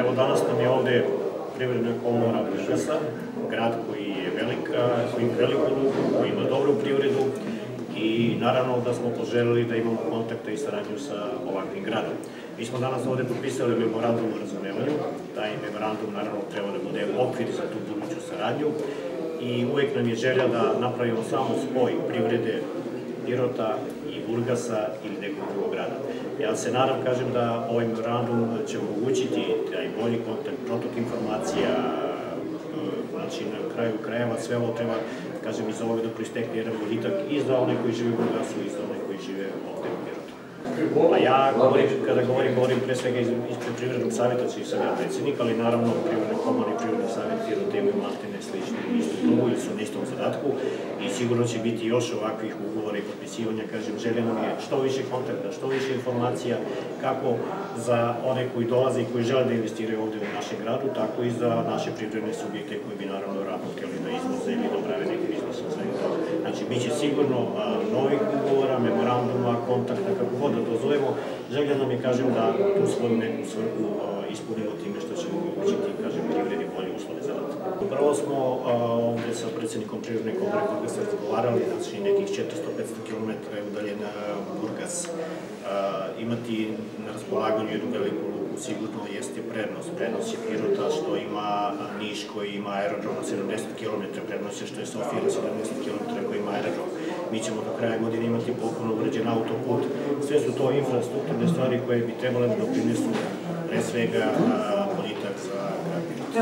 Evo danas nam je ovde Privredna komora Burgasa, grad koji je velika, koji ima veliku luku, koji ima dobru privredu i naravno da smo poželili da imamo kontakta i saradnju sa ovakvim gradom. Mi smo danas ovde potpisali memorandum o razumevanju, taj memorandum naravno treba da bude okvir za tu buduću saradnju i uvek nam je želja da napravimo samo spoj privrede Pirota i Burgasa ili nekog drugog grada. Ja se nadam, kažem, da ovaj memorandum će omogućiti taj bolji kontakt, protok informacija, znači na kraju krajeva sve ovo treba, kažem, iz ovoga da proistekne jedan boljitak i za one koji žive u Burgasu i za one koji žive ovde u Pirotu. Pa ja govorim, kada govorim, govorim pre svega ispred Privrednog savjeta, čiji sam ja predsednik, ali naravno Privredne komore Pirota imaju maltene slične istu ili su na istom zadatku i sigurno će biti još ovakvih ugovora i potpisivanja, kažem, želja nam je što više kontakta, što više informacija, kako za one koji dolaze i koji žele da investiraju ovde u našem gradu, tako i za naše privredne subjekte koji bi naravno rado htjeli da izvoze ili da prave neki svega toga. Znači, bit će sigurno novih ugovora, memoranduma, kontakta, kako god da to zovemo. Želja nam je, kažem, da tu svoju neku svrhu ispunimo time što ćemo omogućiti, kažem, privredi bolje uslove za Upravo smo ovde sa predsednikom Privredne komore Burgasa razgovarali, znači nekih 400-500 km je udaljen Burgas. Imati na raspolaganju jednu veliku luku sigurno jeste prednost. Prednost je Pirota što ima Niš koji ima aerodrom na 70 km, prednost je što je Sofija na 70 km koji ima aerodrom. Mi ćemo do kraja godine imati potpuno uređen autoput. Sve su to infrastrukturne stvari koje bi trebale da doprinesu pre svega boljitak za grad Pirota.